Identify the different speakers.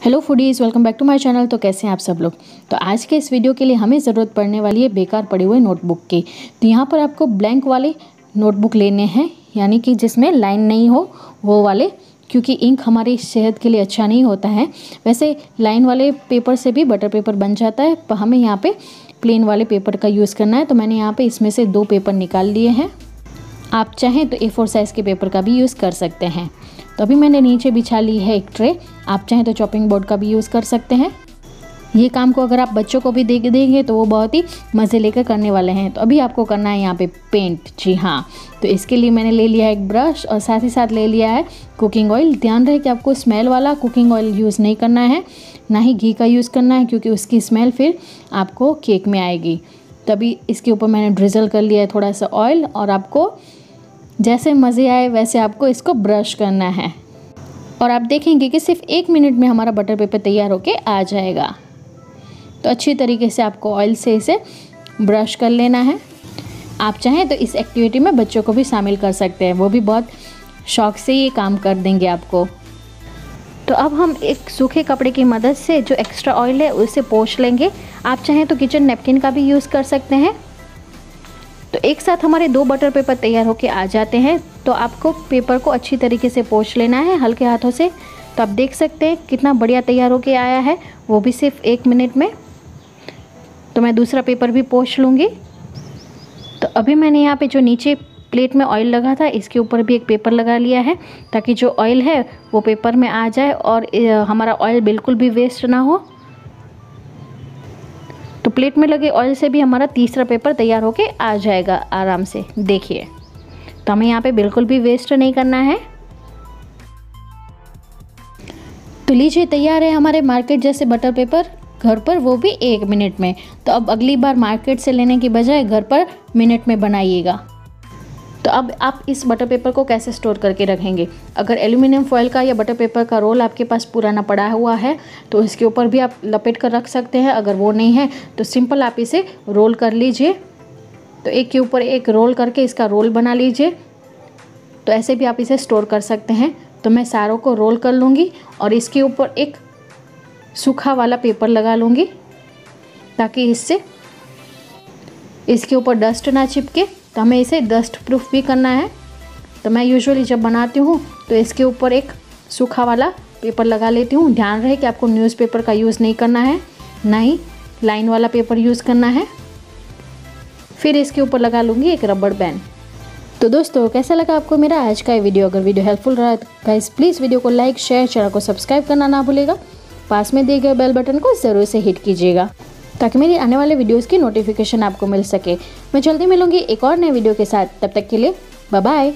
Speaker 1: Hello foodies welcome back to my channel तो कैसे हैं आप सब लोग? तो आज के इस वीडियो के लिए हमें ज़रूरत पड़ने वाली है बेकार पड़े हुए नोटबुक की। तो यहाँ पर आपको ब्लैंक वाले नोटबुक लेने हैं, यानी कि जिसमें लाइन नहीं हो, वो वाले, क्योंकि इंक हमारी सेहत के लिए अच्छा नहीं होता है। वैसे लाइन वाले पेपर से भी बटर पेपर बन जाता है, पर हमें यहाँ पर प्लेन वाले पेपर का यूज़ करना है। तो मैंने यहाँ पर इसमें से दो पेपर निकाल लिए हैं। आप चाहें तो ए फोर साइज़ के पेपर का भी यूज़ कर सकते हैं। तो अभी मैंने नीचे बिछा ली है एक ट्रे। आप चाहें तो चॉपिंग बोर्ड का भी यूज़ कर सकते हैं। ये काम को अगर आप बच्चों को भी दे देंगे तो वो बहुत ही मज़े लेकर करने वाले हैं। तो अभी आपको करना है यहाँ पे पेंट जी हाँ तो इसके लिए मैंने ले लिया है एक ब्रश और साथ ही साथ ले लिया है कुकिंग ऑयल ध्यान रहे कि आपको स्मेल वाला कुकिंग ऑयल यूज़ नहीं करना है, ना ही घी का यूज़ करना है, क्योंकि उसकी स्मेल फिर आपको केक में आएगी। तभी इसके ऊपर मैंने ड्रिजल कर लिया है थोड़ा सा ऑयल और आपको जैसे मज़े आए, वैसे आपको इसको ब्रश करना है। और आप देखेंगे कि सिर्फ़ एक मिनट में हमारा बटर पेपर तैयार होके आ जाएगा। तो अच्छी तरीके से आपको ऑयल से इसे ब्रश कर लेना है। आप चाहें तो इस एक्टिविटी में बच्चों को भी शामिल कर सकते हैं। वो भी बहुत शौक से ये काम कर देंगे आपको। तो अब हम एक सूखे कपड़े की मदद से जो एक्स्ट्रा ऑयल है, उसे पोछ लेंगे। आप चाहें तो किचन नेपकिन का भी यूज़ कर सकते हैं। तो एक साथ हमारे दो बटर पेपर तैयार होके आ जाते हैं। तो आपको पेपर को अच्छी तरीके से पोछ लेना है हल्के हाथों से। तो आप देख सकते हैं कितना बढ़िया तैयार होके आया है। वो भी सिर्फ़ एक मिनट में। तो मैं दूसरा पेपर भी पोछ लूँगी। तो अभी मैंने यहाँ पे जो नीचे प्लेट में ऑयल लगा था, इसके ऊपर भी एक पेपर लगा लिया है। ताकि जो ऑयल है, वो पेपर में आ जाए और हमारा ऑयल बिल्कुल भी वेस्ट ना हो। तो प्लेट में लगे ऑयल से भी हमारा तीसरा पेपर तैयार होके आ जाएगा आराम से। देखिए तो हमें यहाँ पे बिल्कुल भी वेस्ट नहीं करना है। तो लीजिए, तैयार है हमारे मार्केट जैसे बटर पेपर घर पर वो भी एक मिनट में। तो अब अगली बार मार्केट से लेने की बजाय घर पर मिनट में बनाइएगा। तो अब आप इस बटर पेपर को कैसे स्टोर करके रखेंगे? अगर एल्यूमिनियम फॉयल का या बटर पेपर का रोल आपके पास पुराना पड़ा हुआ है तो इसके ऊपर भी आप लपेट कर रख सकते हैं। अगर वो नहीं है तो सिंपल आप इसे रोल कर लीजिए। तो एक के ऊपर एक रोल करके इसका रोल बना लीजिए। तो ऐसे भी आप इसे स्टोर कर सकते हैं। तो मैं सारों को रोल कर लूँगी और इसके ऊपर एक सूखा वाला पेपर लगा लूँगी, ताकि इससे, इसके ऊपर डस्ट ना चिपके। तो हमें इसे डस्ट प्रूफ भी करना है। तो मैं यूजुअली जब बनाती हूँ तो इसके ऊपर एक सूखा वाला पेपर लगा लेती हूँ। ध्यान रहे कि आपको न्यूज़पेपर का यूज़ नहीं करना है, ना ही लाइन वाला पेपर यूज़ करना है। फिर इसके ऊपर लगा लूँगी एक रबड़ बैंड तो दोस्तों, कैसा लगा आपको मेरा आज का वीडियो अगर वीडियो हेल्पफुल रहा तो गाइस प्लीज़ वीडियो को लाइक शेयर चैनल को सब्सक्राइब करना ना भूलेगा पास में दिए गए बेल बटन को ज़रूर से हिट कीजिएगा। ताकि मेरी आने वाले वीडियोस की नोटिफिकेशन आपको मिल सके। मैं जल्दी मिलूँगी एक और नए वीडियो के साथ। तब तक के लिए बाय